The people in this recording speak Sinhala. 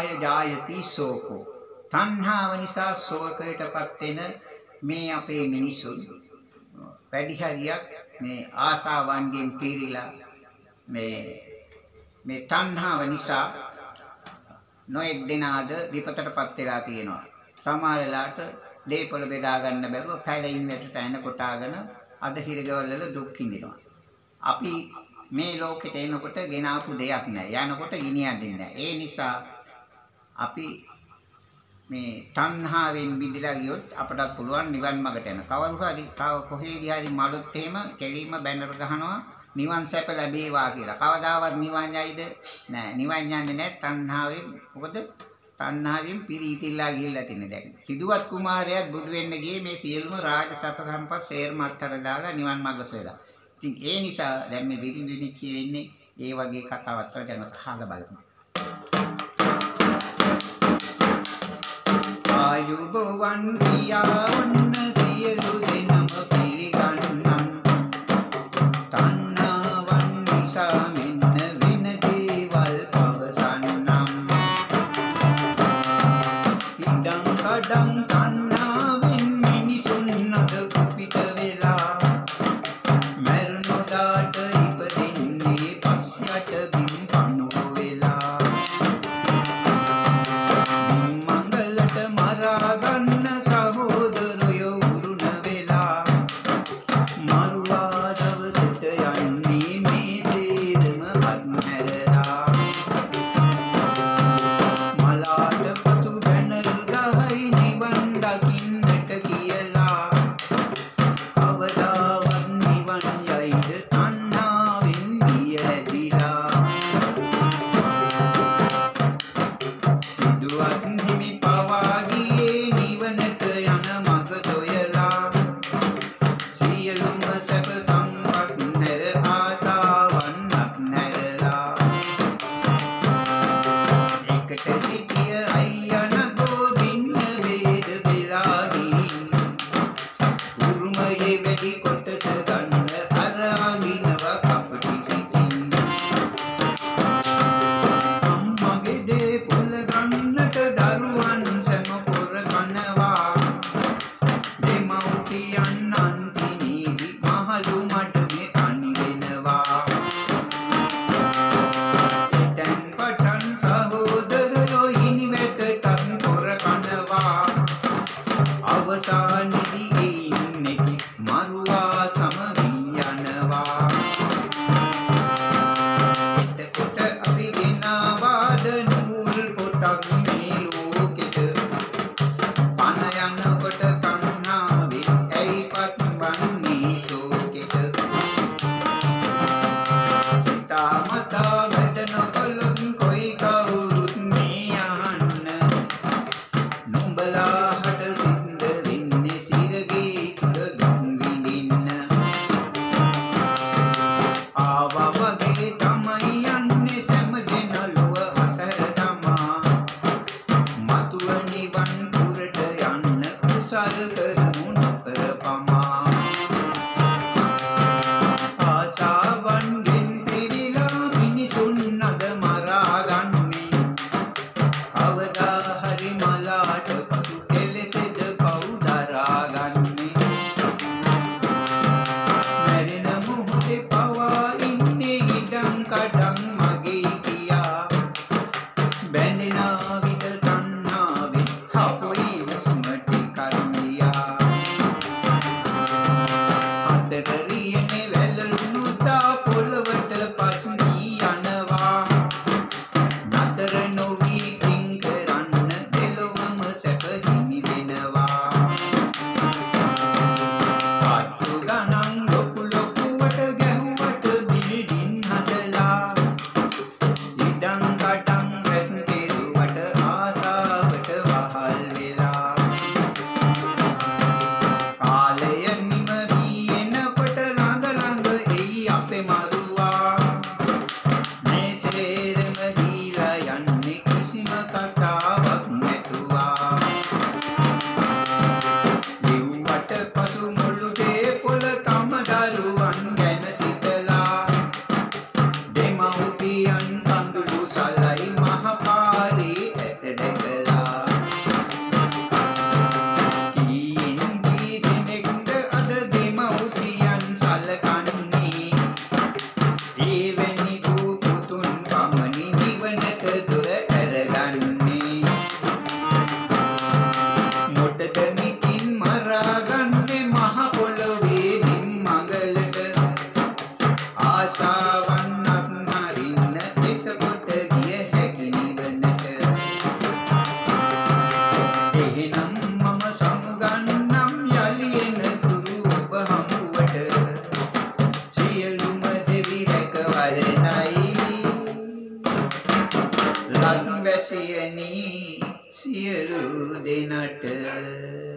තණ්හාය ජායති සෝකෝ. තණ්හාව නිසා ශෝකයටපත් වෙන මේ අපේ මිනිසුන් වැඩි හරියක් මේ ආසාවන්ගෙන් පීරිලා මේ මේ තණ්හාව නිසා නොඑක් දිනාද විපතටපත් වෙලා තියෙනවා. සමහර වෙලාවට දීපල බෙදා ගන්න බැරුව පැලින්නට තැන කොටාගෙන අද හිරගවල් වල දුක් විඳිනවා. අපි මේ ලෝකෙට එනකොට ගෙන ආපු දෙයක් නෑ. යනකොට ගෙනියන්නේ නෑ. ඒ නිසා අපි මේ තණ්හාවෙන් මිදලා ගියොත් අපටත් පුළුවන් නිවන් මාර්ගට යන. කවුරු හරි තව කොහේදී හරි මලොත් එහෙම කෙලින්ම බැනර ගහනවා නිවන් සැප ලැබේවා කියලා. කවදාවත් නිවන් යයිද? නෑ. නිවන් යන්නේ නැහැ තණ්හාවෙන්. මොකද තණ්හාවෙන් පිරීතිලා ගිහිල්ලා තින්නේ දැන්. සිදුවත් කුමාරයාත් බුදු වෙන්න ගියේ මේ සියලුම රාජ සත සම්පත් සේරම අත්හැර දාලා නිවන් මාර්ග සොයලා. ඉතින් ඒ නිසා දැන් මේ විරිඳුනි කියවෙන්නේ ඒ වගේ කතාවක් තමයි දැන් අහලා බලමු. สา වැසියනි සියලු දෙනට